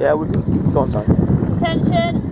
Yeah, we can go on, sorry. Attention,